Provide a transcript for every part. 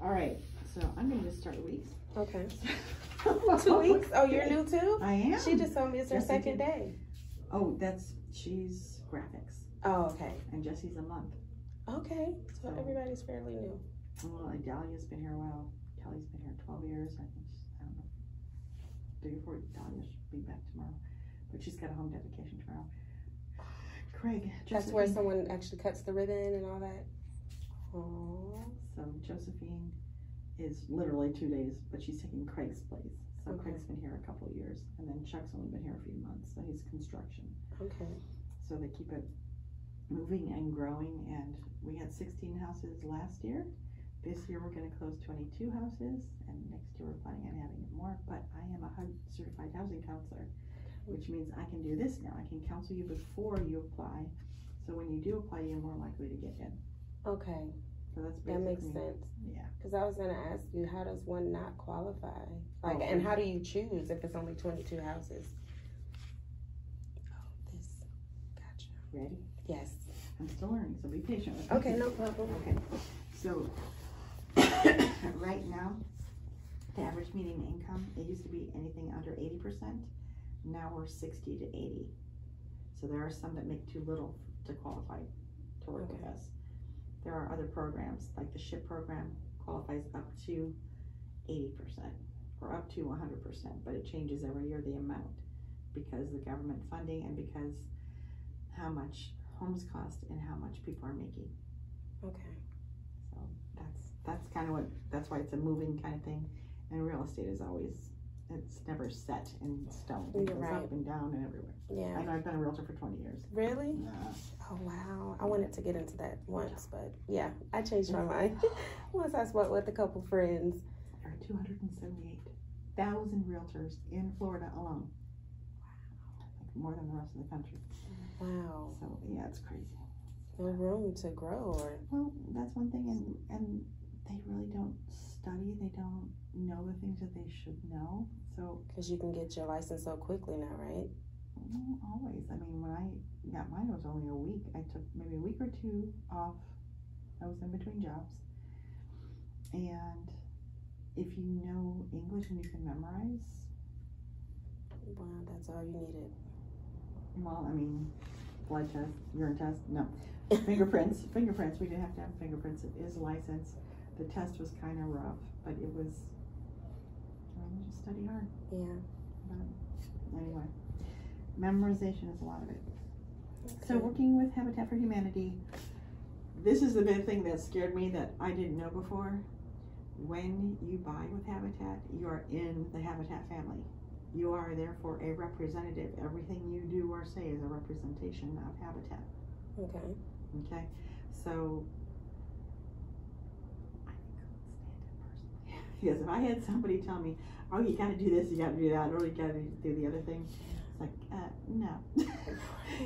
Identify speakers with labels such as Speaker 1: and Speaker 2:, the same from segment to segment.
Speaker 1: All right, so I'm gonna just start weeks.
Speaker 2: Okay. Two weeks? Oh, you're new too?
Speaker 1: I am.
Speaker 2: She just told me it's her
Speaker 1: Yes, I
Speaker 2: second
Speaker 1: did.
Speaker 2: day.
Speaker 1: Oh, that's, she's graphics
Speaker 2: Oh, okay.
Speaker 1: and Jesse's a month.
Speaker 2: Okay. So
Speaker 1: So-
Speaker 2: everybody's fairly new.
Speaker 1: Well, like Dahlia's been here a while. Kelly's been here twelve years. I think, she's- I don't know. Three or four, Dahlia should be back tomorrow, but she's got a home dedication tomorrow. Craig,
Speaker 2: That's where someone actually cuts the ribbon and all that. Oh.
Speaker 1: So Josephine is literally two days, but she's taking Craig's place. So
Speaker 2: Okay.
Speaker 1: Craig's been here a couple of years, and then Chuck's only been here a few months, so he's construction.
Speaker 2: Okay.
Speaker 1: So they keep it moving and growing, and we had sixteen houses last year. This year, we're gonna close twenty-two houses, and next year, we're planning on having more, but I am a HUD certified housing counselor, which means I can do this now, I can counsel you before you apply, so when you do apply, you're more likely to get in,
Speaker 2: Okay.
Speaker 1: So that's
Speaker 2: That makes sense.
Speaker 1: Yeah,
Speaker 2: Because I was gonna ask you, how does one not qualify? Oh, like,
Speaker 1: Oh,
Speaker 2: and how do you choose if it's only twenty-two houses? Oh, this. Gotcha.
Speaker 1: ready?
Speaker 2: Yes.
Speaker 1: I'm still learning, so be patient with me.
Speaker 2: Okay, no problem.
Speaker 1: Okay, so, right now, the average median income, it used to be anything under eighty percent, now we're sixty to eighty. So there are some that make too little to qualify to work with us. There are other programs, like the SHIP program qualifies up to eighty percent, or up to hundred percent, but it changes every year the amount, because the government funding and because how much homes cost and how much people are making.
Speaker 2: Okay.
Speaker 1: So that's, that's kind of what, that's why it's a moving kind of thing. And real estate is always, it's never set in stone. It
Speaker 2: You're
Speaker 1: goes
Speaker 2: right.
Speaker 1: up and down and everywhere. I
Speaker 2: Yeah.
Speaker 1: know, I've been a realtor for twenty years.
Speaker 2: Really?
Speaker 1: Yeah.
Speaker 2: Oh wow. I wanted to get into that once, but yeah, I changed my mind once I spoke with a couple friends.
Speaker 1: There are two hundred and seventy-eight thousand realtors in Florida alone. Like more than the rest of the country.
Speaker 2: Wow.
Speaker 1: So, yeah, it's crazy.
Speaker 2: No room to grow or
Speaker 1: Well, that's one thing and, and they really don't study, they don't know the things that they should know. So
Speaker 2: because you can get your license so quickly now, right?
Speaker 1: No, always. I mean, when I got mine, it was only a week. I took maybe a week or two off. I was in between jobs. And if you know English and you can memorize,
Speaker 2: Wow, that's all you needed.
Speaker 1: well, I mean, blood test, urine test, no. Fingerprints, fingerprints, we didn't have to have fingerprints. It is licensed. The test was kind of rough, but it was, You just study hard.
Speaker 2: Yeah.
Speaker 1: But anyway, memorization is a lot of it. So working with Habitat for Humanity, this is the big thing that scared me that I didn't know before. When you buy with Habitat, you are in the Habitat family. You are therefore a representative. Everything you do or say is a representation of Habitat.
Speaker 2: Okay.
Speaker 1: Okay, so I couldn't stand it personally because if I had somebody tell me, "Oh, you got to do this, you got to do that, or you got to do the other thing," it's like, uh, no.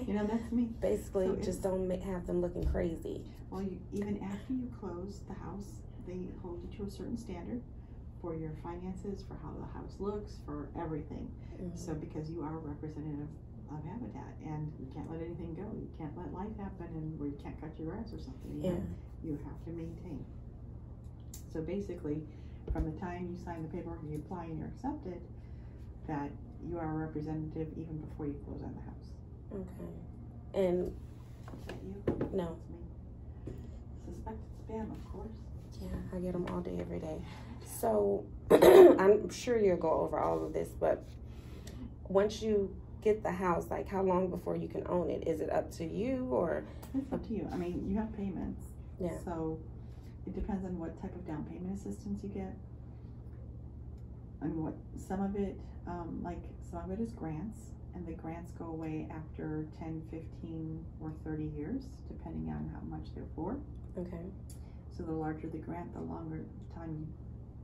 Speaker 1: you know, that's me.
Speaker 2: Basically,
Speaker 1: So
Speaker 2: just don't have them looking crazy.
Speaker 1: Well, you, even after you close the house, they hold you to a certain standard for your finances, for how the house looks, for everything.
Speaker 2: Mhm.
Speaker 1: So because you are a representative of Habitat, and you can't let anything go, you can't let life happen, and where you can't cut your grass or something. You,
Speaker 2: Yeah.
Speaker 1: know, you have to maintain. So basically, from the time you sign the paperwork and you apply and you're accepted, that you are a representative even before you close on the house.
Speaker 2: Okay. And
Speaker 1: Is that you?
Speaker 2: no,
Speaker 1: That's me. Suspected spam, of course.
Speaker 2: yeah, I get them all day, every day. So I'm sure you'll go over all of this, but once you get the house, like how long before you can own it? Is it up to you or?
Speaker 1: It's up to you. I mean, you have payments.
Speaker 2: Yeah.
Speaker 1: So it depends on what type of down payment assistance you get. And what, some of it, um, like, some of it is grants, and the grants go away after 10, 15, or 30 years, depending on how much they're for.
Speaker 2: Okay.
Speaker 1: So the larger the grant, the longer time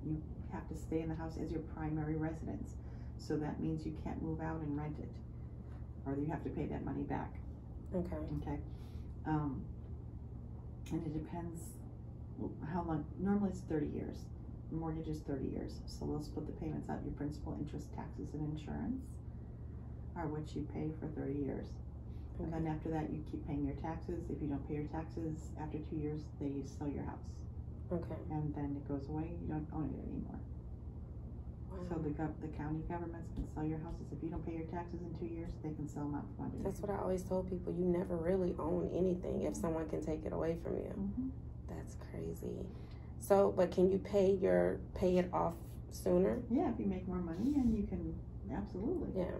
Speaker 1: you, you have to stay in the house as your primary residence. So that means you can't move out and rent it, or you have to pay that money back.
Speaker 2: Okay.
Speaker 1: Okay. Um, and it depends how long, normally it's thirty years. Mortgage is thirty years, so we'll split the payments out, your principal, interest, taxes, and insurance are what you pay for thirty years. And then after that, you keep paying your taxes. If you don't pay your taxes, after two years, they sell your house.
Speaker 2: Okay.
Speaker 1: and then it goes away, you don't own it anymore.
Speaker 2: Wow.
Speaker 1: So the gov, the county governments can sell your houses, if you don't pay your taxes in two years, they can sell them out from under.
Speaker 2: That's what I always told people. You never really own anything if someone can take it away from you.
Speaker 1: Mhm.
Speaker 2: That's crazy. So, but can you pay your pay it off sooner?
Speaker 1: Yeah, if you make more money and you can, absolutely,
Speaker 2: Yeah,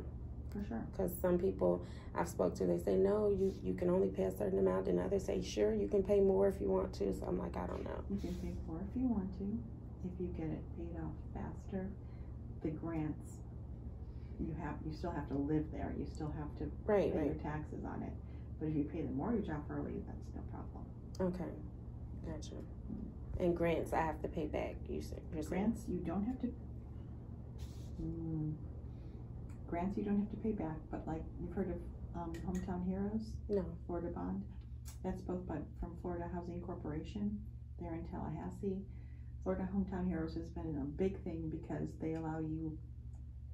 Speaker 1: for sure.
Speaker 2: because some people I've spoke to, they say no, you you can only pay a certain amount, and others say sure, you can pay more if you want to. So I'm like, I don't know.
Speaker 1: You can pay more if you want to, if you get it paid off faster. The grants, you have, you still have to live there, you still have to
Speaker 2: Right,
Speaker 1: pay your taxes on it. But if you pay the mortgage off early, that's no problem.
Speaker 2: Okay, gotcha. And grants, I have to pay back. You said you're saying
Speaker 1: Grants, you don't have to, mm, grants you don't have to pay back, but like, you've heard of, um, Hometown Heroes?
Speaker 2: no.
Speaker 1: Florida Bond. That's both by, from Florida Housing Corporation. They're in Tallahassee. Florida Hometown Heroes has been a big thing because they allow you,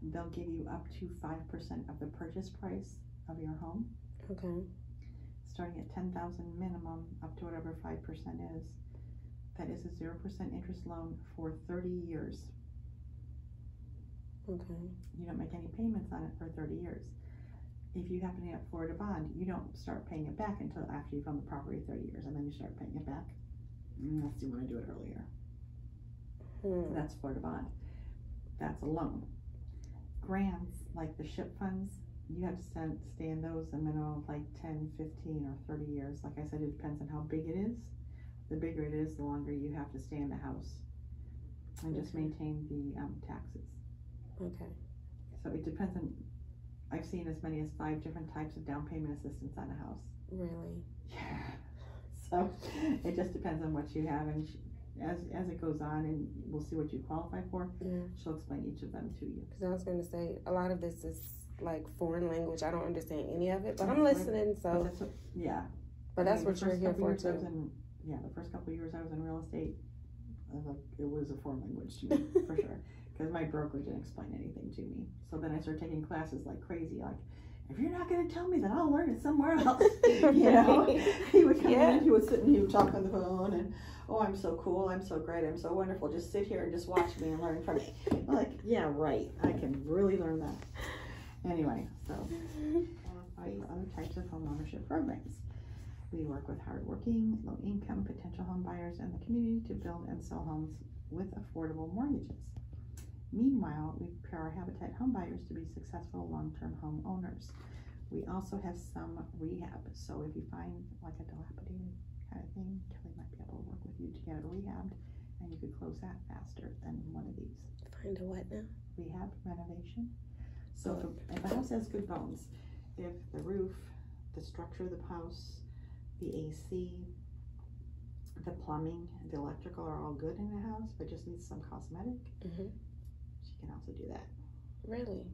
Speaker 1: they'll give you up to five percent of the purchase price of your home,
Speaker 2: Okay,
Speaker 1: starting at ten thousand minimum, up to whatever five percent is. That is a zero percent interest loan for thirty years.
Speaker 2: okay,
Speaker 1: You don't make any payments on it for thirty years. If you happen to get Florida bond, you don't start paying it back until after you've owned the property thirty years, and then you start paying it back. Unless you wanna do it earlier.
Speaker 2: hmm.
Speaker 1: That's Florida bond. That's a loan. Grants, like the SHIP funds, you have to stand, stay in those a minimum of like 10, 15, or thirty years. Like I said, it depends on how big it is. The bigger it is, the longer you have to stay in the house. And just
Speaker 2: Okay.
Speaker 1: maintain the, um, taxes.
Speaker 2: okay,
Speaker 1: So it depends on, I've seen as many as five different types of down payment assistance on a house.
Speaker 2: really,
Speaker 1: Yeah. So it just depends on what you have and sh- as, as it goes on and we'll see what you qualify for,
Speaker 2: yeah.
Speaker 1: she'll explain each of them to you.
Speaker 2: Because I was going to say a lot of this is like foreign language. I don't understand any of it, but I'm listening. So,
Speaker 1: what, yeah.
Speaker 2: but that's
Speaker 1: I mean,
Speaker 2: what you're here for too.
Speaker 1: in- Yeah, the first couple of years I was in real estate, was like, it was a foreign language to me, for sure. Cause my broker didn't explain anything to me. So then I started taking classes like crazy, like, if you're not gonna tell me, then I'll learn it somewhere else. you know, he would come
Speaker 2: Yeah.
Speaker 1: in, he would sit and he would talk on the phone, and oh, I'm so cool, I'm so great, I'm so wonderful. Just sit here and just watch me and learn from me. I'm like, yeah, right. I can really learn that. Anyway, so uh, qualify other types of home ownership programs. We work with hardworking, low-income potential home buyers in the community to build and sell homes with affordable mortgages. Meanwhile, we prepare our Habitat home buyers to be successful long-term home owners. We also have some rehab, so if you find like a dilapidated kind of thing, Kelly might be able to work with you to get it rehabbed, and you could close that faster than one of these
Speaker 2: Find a what now?
Speaker 1: rehab renovation. So if, a- if a house has good bones, if the roof, the structure of the house, the AC, the plumbing, the electrical are all good in the house, but just needs some cosmetic,
Speaker 2: Mhm.
Speaker 1: she can also do that.
Speaker 2: Really?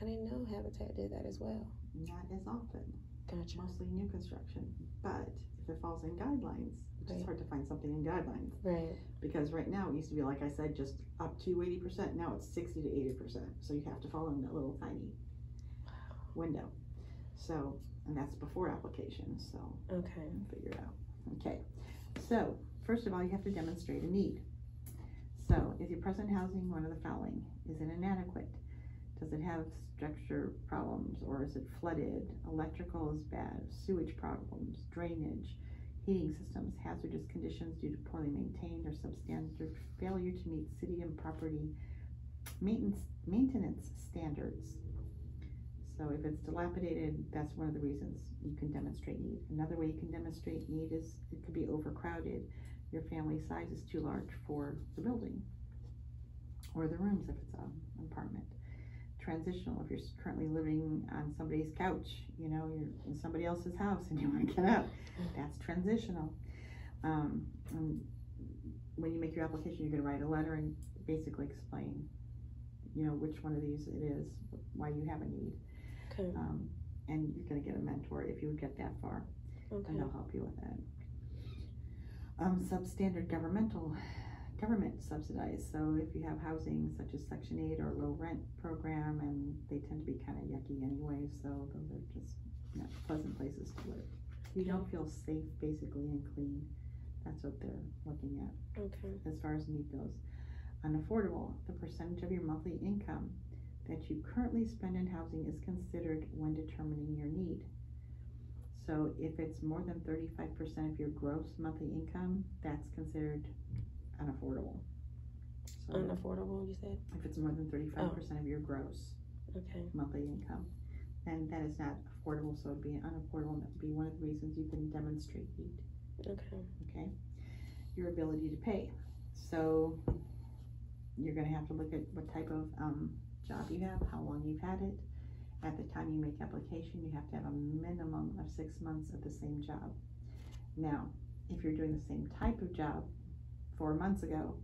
Speaker 2: I didn't know Habitat did that as well.
Speaker 1: Not as often,
Speaker 2: Gotcha.
Speaker 1: mostly new construction, but if it falls in guidelines,
Speaker 2: Right.
Speaker 1: hard to find something in guidelines,
Speaker 2: Right.
Speaker 1: because right now it used to be, like I said, just up to eighty percent, now it's sixty to eighty percent, so you have to fall in that little tiny window. So, and that's before application, so
Speaker 2: Okay.
Speaker 1: figure it out. Okay, so first of all, you have to demonstrate a need. So, is your present housing one of the following? Is it inadequate? Does it have structure problems or is it flooded? Electrical is bad, sewage problems, drainage, heating systems, hazardous conditions due to poorly maintained or substandard failure to meet city and property maintenance maintenance standards. So if it's dilapidated, that's one of the reasons you can demonstrate need. Another way you can demonstrate need is it could be overcrowded. Your family size is too large for the building or the rooms if it's an apartment. Transitional, if you're currently living on somebody's couch, you know, you're in somebody else's house and you want to get out, that's transitional. Um, and when you make your application, you're going to write a letter and basically explain, you know, which one of these it is, why you have a need.
Speaker 2: Okay.
Speaker 1: Um, and you're gonna get a mentor if you would get that far,
Speaker 2: Okay.
Speaker 1: and they'll help you with that. Um, substandard governmental, government subsidized, so if you have housing such as section eight or low rent program, and they tend to be kinda yucky anyway, so those are just not pleasant places to live. You don't feel safe basically and clean, That's what they're looking at
Speaker 2: Okay.
Speaker 1: as far as need goes. Unaffordable, the percentage of your monthly income that you currently spend in housing is considered when determining your need. So if it's more than thirty-five percent of your gross monthly income, that's considered unaffordable. So
Speaker 2: Unaffordable, you said?
Speaker 1: if it's more than thirty-five percent of your gross
Speaker 2: Okay.
Speaker 1: monthly income, then that is not affordable, so it'd be unaffordable, and that would be one of the reasons you can demonstrate need
Speaker 2: Okay.
Speaker 1: okay? Your ability to pay. So you're gonna have to look at what type of um, job you have, how long you've had it. At the time you make application, you have to have a minimum of six months of the same job. Now, if you're doing the same type of job four months ago,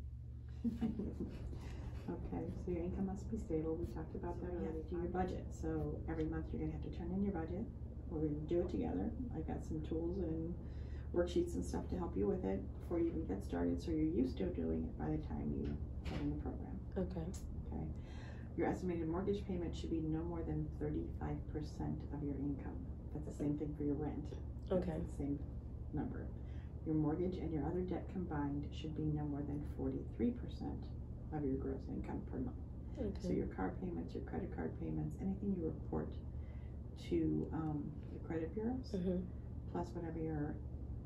Speaker 1: okay, so your income must be stable. We talked about that already. Do your budget. So every month you're gonna have to turn in your budget. We're gonna do it together. I've got some tools and worksheets and stuff to help you with it before you even get started, so you're used to doing it by the time you get in the program,
Speaker 2: Okay.
Speaker 1: okay? Your estimated mortgage payment should be no more than thirty-five percent of your income. That's the same thing for your rent.
Speaker 2: Okay.
Speaker 1: It's the Same number. Your mortgage and your other debt combined should be no more than forty-three percent of your gross income per month.
Speaker 2: Okay.
Speaker 1: So your car payments, your credit card payments, anything you report to, um, the credit bureaus,
Speaker 2: Mhm.
Speaker 1: plus whatever your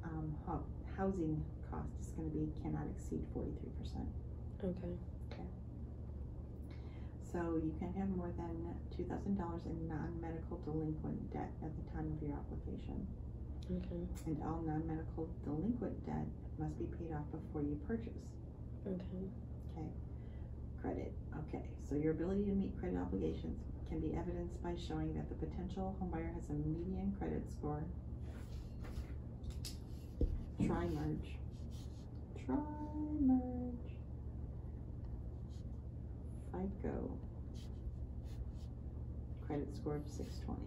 Speaker 1: um, hou- housing cost is going to be cannot exceed forty-three percent.
Speaker 2: Okay.
Speaker 1: So you can have more than two thousand dollars in non-medical delinquent debt at the time of your application,
Speaker 2: Okay.
Speaker 1: and all non-medical delinquent debt must be paid off before you purchase.
Speaker 2: Okay. Okay.
Speaker 1: Credit. Okay. So your ability to meet credit obligations can be evidenced by showing that the potential homebuyer has a median credit score. Tri-merge. Try merge. FICO. Credit score of six twenty.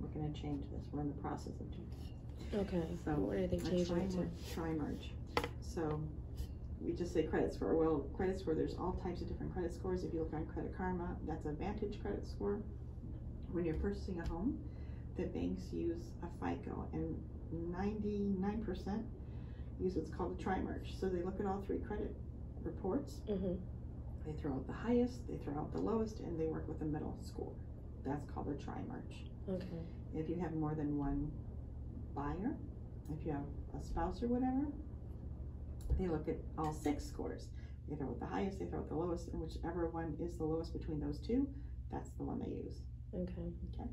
Speaker 1: We're gonna change this. We're in the process of doing
Speaker 2: Okay.
Speaker 1: So,
Speaker 2: what are they changing it to?
Speaker 1: tri-mer- Tri-merge. So, we just say credit score. Well, credit score, there's all types of different credit scores. If you look on Credit Karma, that's a Vantage credit score. When you're purchasing a home, the banks use a FICO, and ninety-nine percent use what's called a tri-merge. So they look at all three credit reports.
Speaker 2: Mhm.
Speaker 1: They throw out the highest, they throw out the lowest, and they work with a middle score. That's called a tri-merge.
Speaker 2: Okay.
Speaker 1: If you have more than one buyer, if you have a spouse or whatever, they look at all six scores. They throw out the highest, they throw out the lowest, and whichever one is the lowest between those two, that's the one they use.
Speaker 2: Okay. Okay.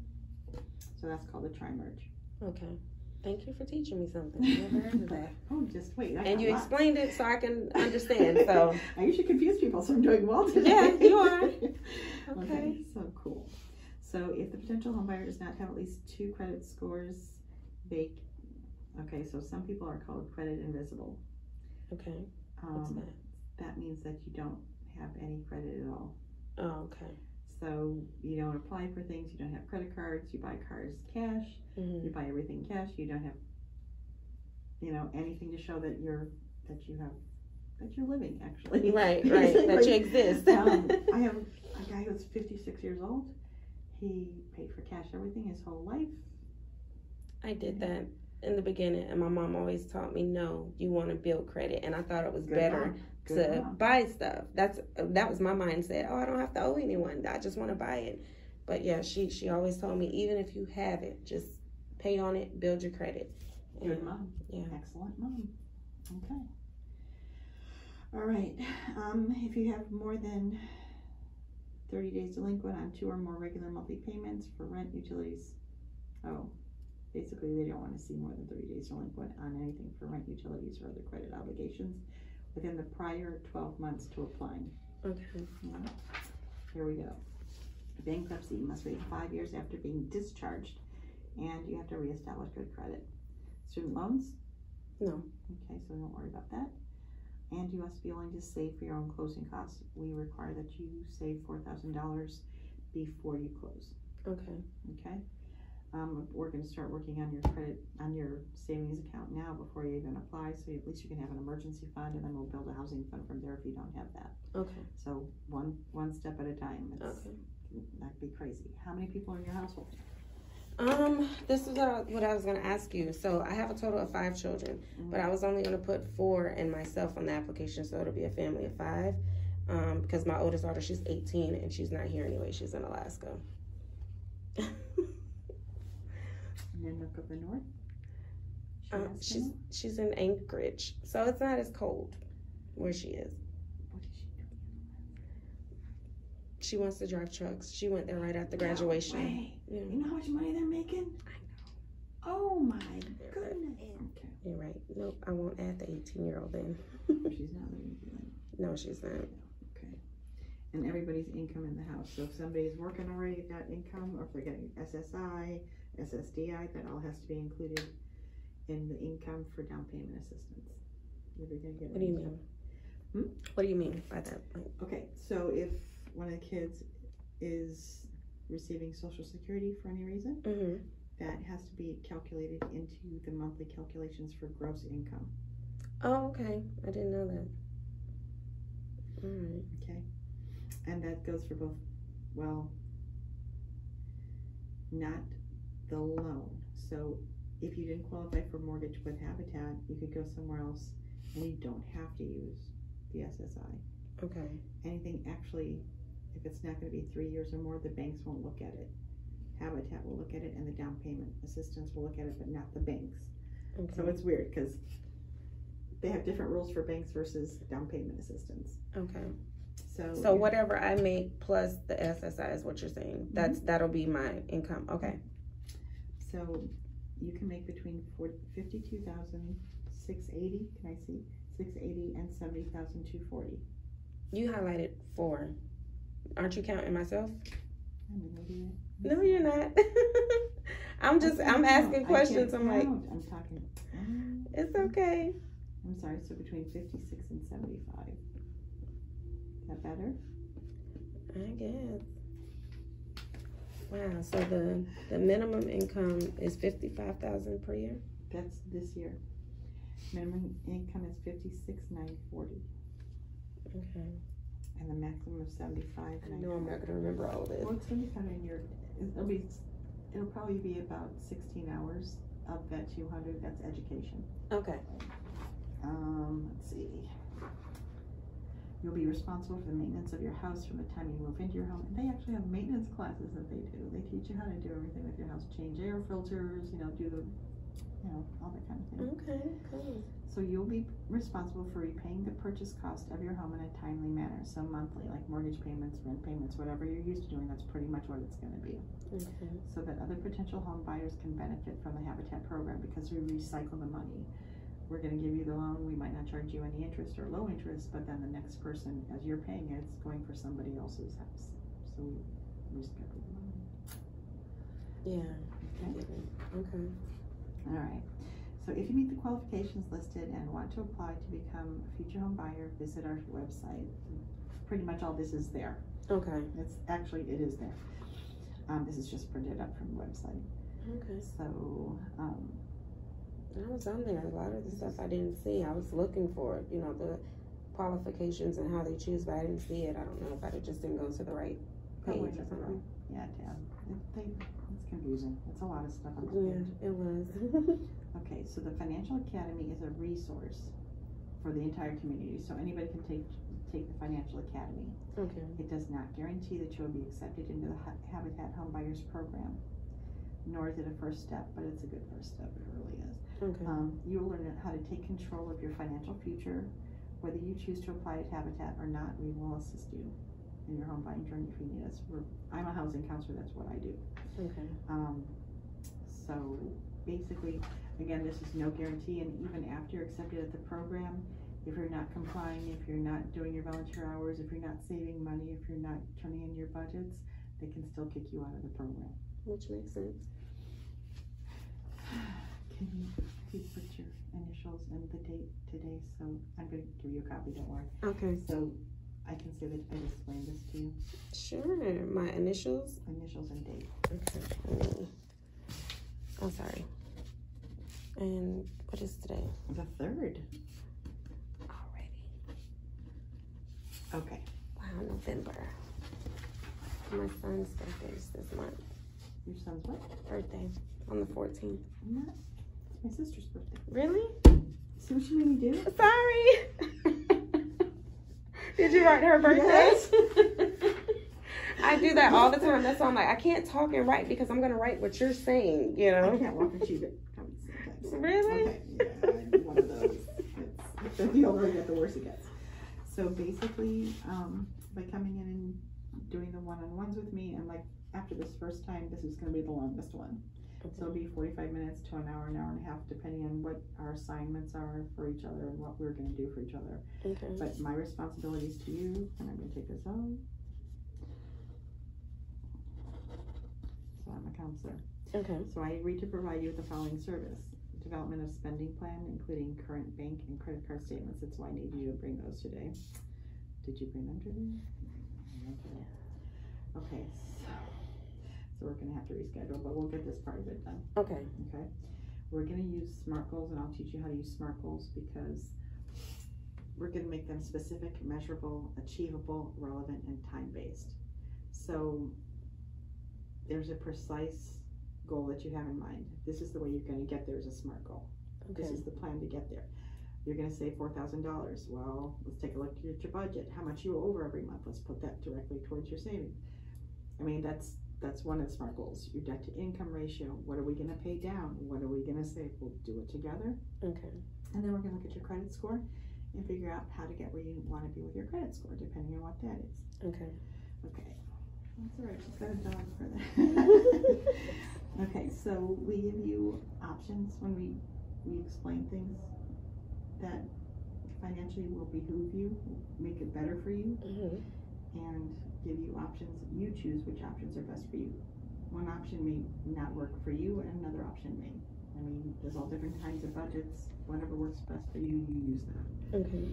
Speaker 1: So that's called a tri-merge.
Speaker 2: Okay. Thank you for teaching me something. I never heard of that.
Speaker 1: Oh, just wait. I
Speaker 2: And you explained it so I can understand. So
Speaker 1: I usually confuse people, so I'm doing well today.
Speaker 2: Yeah, you are.
Speaker 1: okay.
Speaker 2: Okay.
Speaker 1: so cool. So if the potential homebuyer does not have at least two credit scores, they, okay, so some people are called credit invisible.
Speaker 2: Okay. What's
Speaker 1: Um,
Speaker 2: that?
Speaker 1: that means that you don't have any credit at all.
Speaker 2: Oh, okay.
Speaker 1: So you don't apply for things, you don't have credit cards, you buy cars cash,
Speaker 2: hmm
Speaker 1: you buy everything cash, you don't have, you know, anything to show that you're, that you have, that you're living actually.
Speaker 2: Right, right. That you
Speaker 1: Basically.
Speaker 2: exist.
Speaker 1: um, I have a guy who's fifty-six years old, he paid for cash everything his whole life.
Speaker 2: I did that in the beginning, and my mom always taught me, no, you want to build credit, and I thought it was
Speaker 1: Good
Speaker 2: better. To
Speaker 1: mom.
Speaker 2: buy stuff. That's that was my mindset. Oh, I don't have to owe anyone. I just want to buy it. But yeah, she she always told me, even if you have it, just pay on it, build your credit.
Speaker 1: Good
Speaker 2: And,
Speaker 1: mom.
Speaker 2: Yeah.
Speaker 1: Excellent mom. Okay. All right. Um, if you have more than thirty days delinquent on two or more regular monthly payments for rent, utilities. Oh, basically they don't want to see more than thirty days delinquent on anything for rent, utilities, or other credit obligations within the prior twelve months to applying.
Speaker 2: Okay.
Speaker 1: Alright, Here we go. Bankruptcy must wait five years after being discharged, and you have to reestablish good credit. Student loans?
Speaker 2: No.
Speaker 1: Okay, so don't worry about that. And you must be willing to save for your own closing costs. We require that you save four thousand dollars before you close,
Speaker 2: Okay.
Speaker 1: okay? Um, we're gonna start working on your credit, on your savings account now before you even apply, so at least you can have an emergency fund, and then we'll build a housing fund from there if you don't have that.
Speaker 2: Okay.
Speaker 1: So one, one step at a time. It's,
Speaker 2: Okay.
Speaker 1: That'd be crazy. How many people are in your household?
Speaker 2: Um, this is what I, what I was gonna ask you. So I have a total of five children, but I was only gonna put four and myself on the application, so it'll be a family of five. Um, because my oldest daughter, she's 18 and she's not here anyway. She's in Alaska.
Speaker 1: Look up the north. She
Speaker 2: Um, she's she's in Anchorage, so it's not as cold where she is.
Speaker 1: What is she doing?
Speaker 2: She wants to drive trucks. She went there right after
Speaker 1: No
Speaker 2: graduation.
Speaker 1: way.
Speaker 2: Yeah,
Speaker 1: You know how much money they're making? I know. Oh my goodness. Okay.
Speaker 2: you're right. Nope, I won't add the 18 year old in.
Speaker 1: She's not living
Speaker 2: No, she's not.
Speaker 1: Okay. And everybody's income in the house. So if somebody's working already, got income, or if they're getting SSI, SSDI, that all has to be included in the income for down payment assistance. You're gonna get
Speaker 2: What do you mean?
Speaker 1: Hmm?
Speaker 2: What do you mean by that?
Speaker 1: Okay, so if one of the kids is receiving social security for any reason,
Speaker 2: Mm-hmm.
Speaker 1: that has to be calculated into the monthly calculations for gross income,
Speaker 2: Oh, okay. I didn't know that. All right.
Speaker 1: okay? And that goes for both, well, not the loan. So if you didn't qualify for mortgage with Habitat, you could go somewhere else and you don't have to use the SSI.
Speaker 2: Okay.
Speaker 1: Anything actually, if it's not gonna be three years or more, the banks won't look at it. Habitat will look at it and the down payment assistance will look at it, but not the banks.
Speaker 2: Okay.
Speaker 1: So it's weird, cause they have different rules for banks versus down payment assistance.
Speaker 2: okay.
Speaker 1: So.
Speaker 2: So whatever I make plus the SSI is what you're saying. That's mm-hmm. that'll be my income. Okay.
Speaker 1: So you can make between forty, fifty-two thousand, six eighty, can I see? Six eighty and seventy thousand, two forty.
Speaker 2: You highlighted four. Aren't you counting myself?
Speaker 1: I'm an idiot.
Speaker 2: No, you're not. I'm just I'm asking
Speaker 1: count.
Speaker 2: Questions. I'm like,
Speaker 1: count. I'm talking, mm,
Speaker 2: it's okay.
Speaker 1: I'm sorry, so between fifty-six and seventy-five. Is that better?
Speaker 2: I guess. Wow. So the the minimum income is fifty five thousand per year.
Speaker 1: That's this year. Minimum income is fifty-six, nine forty,
Speaker 2: Okay.
Speaker 1: and the maximum of seventy-five,
Speaker 2: I know I'm not gonna remember all of this.
Speaker 1: Well, it's gonna be kind of in your, it'll be, it'll probably be about sixteen hours of that two hundred, that's education.
Speaker 2: Okay.
Speaker 1: Um, let's see. You'll be responsible for the maintenance of your house from the time you move into your home, and they actually have maintenance classes that they do, they teach you how to do everything with your house, change air filters, you know, do the, you know, all that kind of thing.
Speaker 2: Okay. Cool.
Speaker 1: So you'll be responsible for repaying the purchase cost of your home in a timely manner, so monthly, like mortgage payments, rent payments, whatever you're used to doing, that's pretty much what it's gonna be.
Speaker 2: Okay.
Speaker 1: So that other potential home buyers can benefit from the Habitat program because we recycle the money. We're gonna give you the loan, we might not charge you any interest or low interest, but then the next person, as you're paying it, it's going for somebody else's house. So we recycle the money,
Speaker 2: Yeah.
Speaker 1: Okay?
Speaker 2: Okay.
Speaker 1: Alright, so if you meet the qualifications listed and want to apply to become a future home buyer, visit our website. Pretty much all this is there.
Speaker 2: Okay.
Speaker 1: It's, actually, it is there. Um, this is just printed up from the website.
Speaker 2: Okay.
Speaker 1: So, um,
Speaker 2: I was on there. A lot of the stuff I didn't see. I was looking for it. You know the qualifications and how they choose, but I didn't see it. I don't know if I just didn't go to the right page or something.
Speaker 1: yeah, it, they, it's confusing. It's a lot of stuff on the
Speaker 2: Yeah,
Speaker 1: page.
Speaker 2: it was.
Speaker 1: Okay, so the Financial Academy is a resource for the entire community, so anybody can take, take the Financial Academy.
Speaker 2: okay.
Speaker 1: It does not guarantee that you'll be accepted into the Habitat Home Buyers Program, nor is it a first step, but it's a good first step, it really is.
Speaker 2: Okay.
Speaker 1: Um, you will learn how to take control of your financial future. Whether you choose to apply at Habitat or not, we will assist you in your home buying journey if you need us. We're, I'm a housing counselor, that's what I do.
Speaker 2: okay.
Speaker 1: Um, so basically, again, this is no guarantee, and even after you're accepted at the program, if you're not complying, if you're not doing your volunteer hours, if you're not saving money, if you're not turning in your budgets, they can still kick you out of the program.
Speaker 2: Which makes sense.
Speaker 1: Can you, please put your initials and the date today, so I'm gonna give you a copy, don't worry.
Speaker 2: Okay.
Speaker 1: So I can say that I explained this to you,
Speaker 2: Sure. My initials.
Speaker 1: initials and date.
Speaker 2: Okay. Mm. Oh, sorry. And what is today?
Speaker 1: The third,
Speaker 2: Already.
Speaker 1: okay.
Speaker 2: Wow, November. My son's birthday is this month.
Speaker 1: Your son's what?
Speaker 2: Birthday on the 14th.
Speaker 1: My sister's birthday.
Speaker 2: Really?
Speaker 1: See what you made me do?
Speaker 2: Sorry. Did you write her birthday?
Speaker 1: Yes.
Speaker 2: I do that all the time. That's why I'm like, I can't talk and write because I'm gonna write what you're saying. You know.
Speaker 1: I can't walk it sometimes.
Speaker 2: Really?
Speaker 1: Okay, yeah, I'm one of those. It's, the older I get, the worse it gets. So basically, um, by coming in and doing the one-on-ones with me, and like after this first time, this is going to be the longest one. So it'll be 45 minutes to an hour, an hour and a half, depending on what our assignments are for each other and what we're going to do for each other.
Speaker 2: Okay.
Speaker 1: But my responsibilities to you, and I'm going to take this out. So I'm a counselor.
Speaker 2: Okay.
Speaker 1: So I agreed to provide you with the following service. Development of spending plan, including current bank and credit card statements. That's why I need you to bring those today. Did you bring them today? Okay. Okay, so, so we're gonna have to reschedule, but we'll get this part of it done,
Speaker 2: Okay.
Speaker 1: okay? We're gonna use SMART goals and I'll teach you how to use SMART goals because we're gonna make them specific, measurable, achievable, relevant, and time-based. So there's a precise goal that you have in mind. This is the way you're gonna get there as a SMART goal. This
Speaker 2: Okay.
Speaker 1: is the plan to get there. You're gonna save four thousand dollars. Well, let's take a look at your budget. How much you owe over every month? Let's put that directly towards your savings. I mean, that's that's one of the SMART goals. Your debt to income ratio. What are we gonna pay down? What are we gonna save? We'll do it together.
Speaker 2: Okay.
Speaker 1: And then we're gonna look at your credit score and figure out how to get where you wanna be with your credit score, depending on what that is.
Speaker 2: Okay.
Speaker 1: Okay. That's all right. She's got a dog for that. okay, so we give you options when we we explain things that financially will behoove you, make it better for you,
Speaker 2: hmm
Speaker 1: and give you options. You choose which options are best for you. One option may not work for you, and another option may. I mean, there's all different kinds of budgets. Whatever works best for you, you use that
Speaker 2: Okay.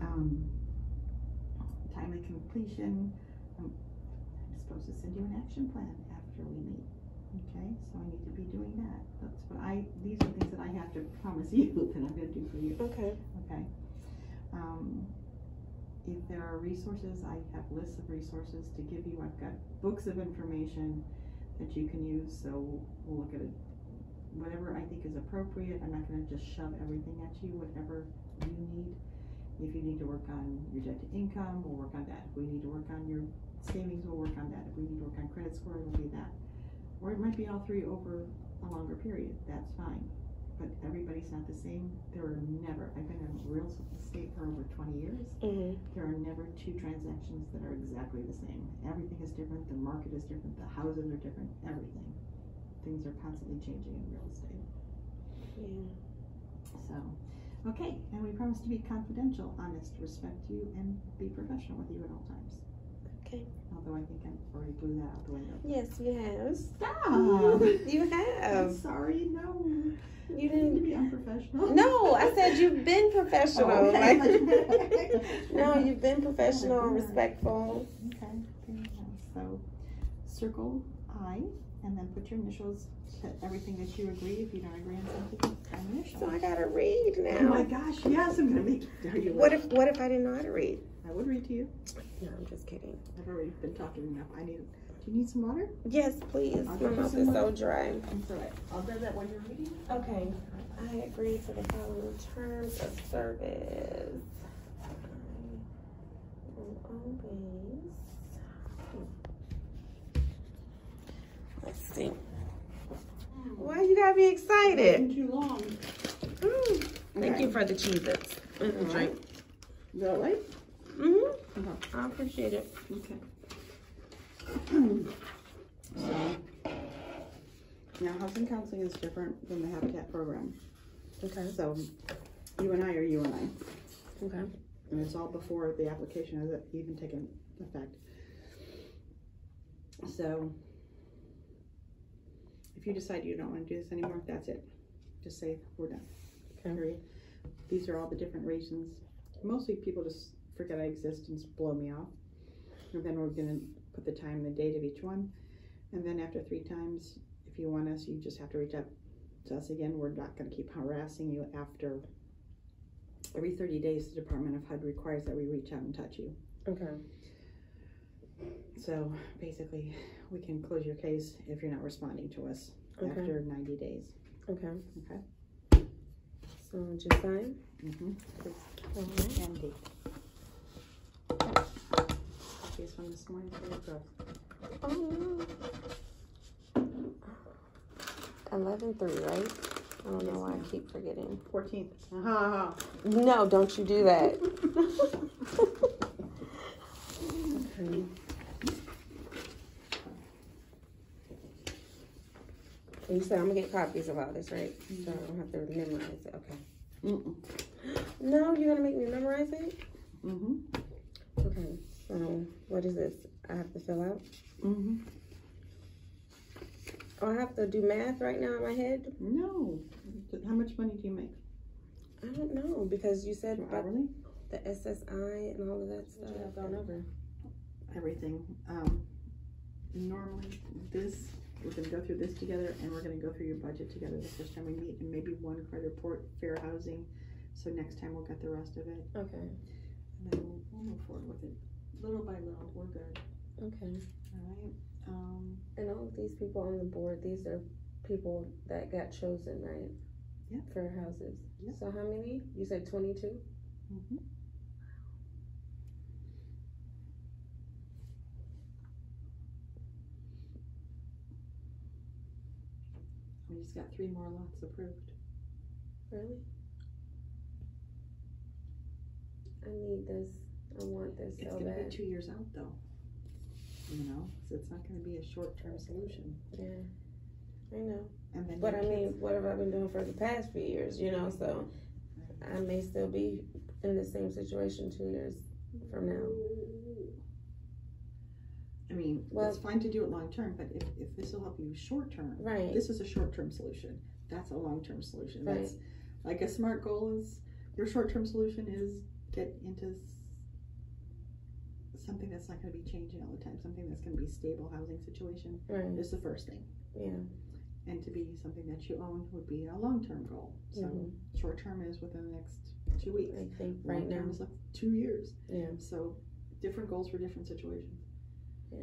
Speaker 1: um, timely completion. I'm, I'm supposed to send you an action plan after we meet. Okay, so I need to be doing that. That's what I, these are things that I have to promise you that I'm gonna do for you,
Speaker 2: Okay.
Speaker 1: okay? Um, if there are resources, I have lists of resources to give you. I've got books of information that you can use, so we'll look at it. Whatever I think is appropriate, I'm not gonna just shove everything at you, whatever you need. If you need to work on your debt to income, we'll work on that. If we need to work on your savings, we'll work on that. If we need to work on credit score, we'll be that. Or it might be all three over a longer period, that's fine. But everybody's not the same. There are never, I've been in real estate for over twenty years.
Speaker 2: hmm
Speaker 1: There are never two transactions that are exactly the same. Everything is different, the market is different, the houses are different, everything. Things are constantly changing in real estate.
Speaker 2: Yeah.
Speaker 1: So, okay, and we promise to be confidential, honest, respect you, and be professional with you at all times.
Speaker 2: Okay.
Speaker 1: Although I think I already blew that out the window.
Speaker 2: Yes, you have.
Speaker 1: Stop!
Speaker 2: You
Speaker 1: I'm
Speaker 2: have.
Speaker 1: sorry, no.
Speaker 2: You
Speaker 1: need to
Speaker 2: didn't.
Speaker 1: be unprofessional.
Speaker 2: No, I said you've been professional.
Speaker 1: Oh, okay.
Speaker 2: Like, no, you've been professional, and respectful.
Speaker 1: Okay, you go. So, circle I, and then put your initials to everything that you agree. If you don't agree on something, an initial.
Speaker 2: So I gotta read now.
Speaker 1: Oh my gosh, yes, I'm gonna make,
Speaker 2: What if what if I didn't know how to read?
Speaker 1: I would read to you.
Speaker 2: No, I'm just kidding.
Speaker 1: I've already been talking enough. I need, do you need some water?
Speaker 2: Yes, please. My mouth is so dry.
Speaker 1: All right. I'll do that while you're reading.
Speaker 2: Okay. I agree to the following terms of service. I always. Let's see. Why you gotta be excited?
Speaker 1: Too long.
Speaker 2: Mm. Thank
Speaker 1: Okay.
Speaker 2: you for the Cheez-Its and the drink.
Speaker 1: Is that right?
Speaker 2: Mm-hmm.
Speaker 1: Okay.
Speaker 2: I appreciate it.
Speaker 1: Okay. So, now housing counseling is different than the Habitat program.
Speaker 2: Okay.
Speaker 1: So, you and I are you and I.
Speaker 2: Okay.
Speaker 1: And it's all before the application has even taken effect. So, if you decide you don't want to do this anymore, that's it. Just say, we're done.
Speaker 2: Okay.
Speaker 1: Period. These are all the different reasons. Mostly people just forget I exist and just blow me off. And then we're gonna put the time and the date of each one. And then after three times, if you want us, you just have to reach out to us again. We're not gonna keep harassing you after every thirty days, the Department of HUD requires that we reach out and touch you.
Speaker 2: Okay.
Speaker 1: So basically, we can close your case if you're not responding to us
Speaker 2: Okay.
Speaker 1: after ninety days.
Speaker 2: Okay.
Speaker 1: Okay.
Speaker 2: So just sign.
Speaker 1: Mm-hmm.
Speaker 2: Right.
Speaker 1: And date. This one this morning, there it goes.
Speaker 2: Oh no. Eleven three, right? I don't know
Speaker 1: Yes,
Speaker 2: why. I keep forgetting.
Speaker 1: Fourteenth. Uh-huh.
Speaker 2: No, don't you do that. okay. You said I'm gonna get copies of all this, right? So I don't have to memorize it. Okay.
Speaker 1: Mm-mm.
Speaker 2: No, you're gonna make me memorize it?
Speaker 1: Mm-hmm.
Speaker 2: Okay. So what is this? I have to fill out?
Speaker 1: Mm-hmm.
Speaker 2: Oh, I have to do math right now in my head?
Speaker 1: No. How much money do you make?
Speaker 2: I don't know because you said about
Speaker 1: Hourly?
Speaker 2: the SSI and all of that stuff.
Speaker 1: I've gone over. Everything. Um, normally, this, we're gonna go through this together and we're gonna go through your budget together the first time we meet and maybe one credit report, fair housing. So next time we'll get the rest of it
Speaker 2: Okay.
Speaker 1: and then we'll, we'll move forward with it. Little by little, we're good.
Speaker 2: Okay.
Speaker 1: Alright, um,
Speaker 2: And all of these people on the board, these are people that got chosen, right?
Speaker 1: Yeah.
Speaker 2: For houses.
Speaker 1: Yeah.
Speaker 2: So how many? You said twenty-two?
Speaker 1: mhm. We just got three more lots approved.
Speaker 2: Really? I need this. I want this
Speaker 1: It's
Speaker 2: so
Speaker 1: gonna
Speaker 2: bad.
Speaker 1: be two years out though. You know, so it's not gonna be a short-term solution.
Speaker 2: Yeah. I know.
Speaker 1: And then
Speaker 2: But I mean, what have I been doing for the past few years, you know? So I may still be in the same situation two years from now.
Speaker 1: I mean,
Speaker 2: Well-
Speaker 1: it's fine to do it long-term, but if, if this will help you short-term,
Speaker 2: Right.
Speaker 1: this is a short-term solution. That's a long-term solution.
Speaker 2: Right.
Speaker 1: That's, like a SMART goal is, your short-term solution is get into something that's not gonna be changing all the time, something that's gonna be stable housing situation
Speaker 2: Right.
Speaker 1: is the first thing.
Speaker 2: Yeah.
Speaker 1: And to be something that you own would be a long-term goal. So
Speaker 2: Mhm.
Speaker 1: short-term is within the next two weeks.
Speaker 2: I think right
Speaker 1: Long-term
Speaker 2: now.
Speaker 1: is like two years.
Speaker 2: Yeah.
Speaker 1: So different goals for different situations.
Speaker 2: Yeah.